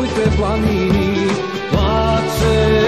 uit pe planini, pace.